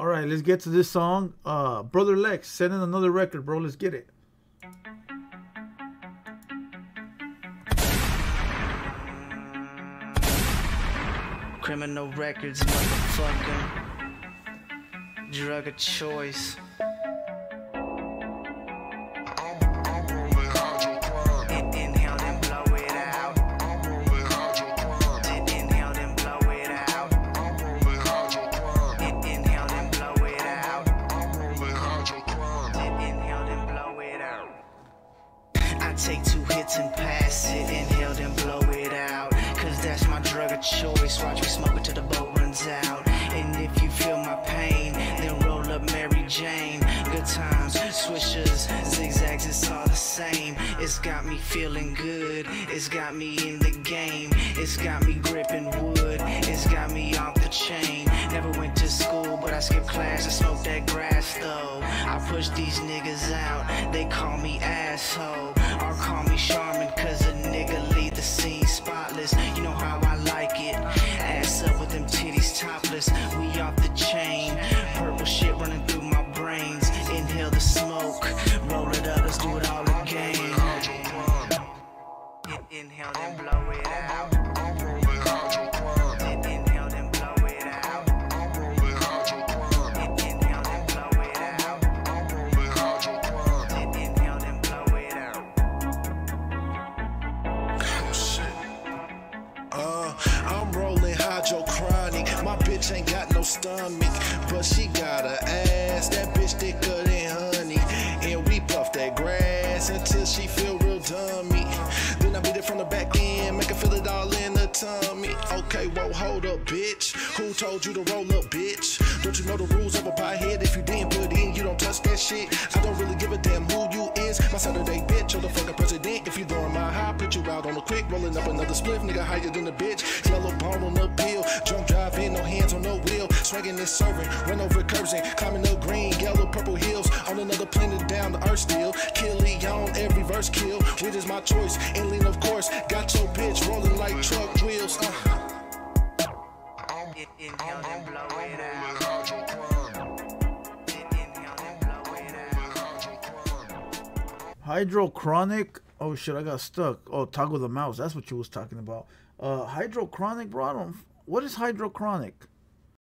All right, let's get to this song. Uh, Brother Lex, send in another record, bro. Let's get it. Criminal records, motherfucker. Drug of choice. Take two hits and pass it, inhale then blow it out. Cause that's my drug of choice. Watch me smoke it till the boat runs out. And if you feel my pain, then roll up Mary Jane. Good times, swishers, zigzags, it's all the same. It's got me feeling good. It's got me in the game. It's got me gripping wood. It's got me off the chain. Never went to school, but I skipped class. I smoked that grass though. I push these niggas out. They call me asshole. Rolling Chronic. My bitch ain't got no stomach, but she got a ass. That bitch thicker than honey. And we puff that grass until she feel real dummy. Then I beat it from the back end, make her feel it all in the tummy. Okay, whoa, hold up, bitch. Who told you to roll up, bitch? Don't you know the rules of a piehead? If you didn't put in, you don't touch that shit. I don't really give a damn who. Saturday bitch, or the fucking president. If you throwing my high, put you out on the quick, rolling up another spliff, nigga higher than the bitch. Yellow bone on the pill, drunk driving, no hands on no wheel. Swinging and serving, run over curves and climbing the green, yellow, purple hills. On another planet down the earth still. Kill Leon, every verse kill. Weed is my choice, and lean of course. Got your bitch rolling like truck wheels. Uh. Hydrochronic. Oh shit, I got stuck. Oh, Toggle the mouse. That's what you was talking about. Uh, hydrochronic, bro. I don't. What is hydrochronic?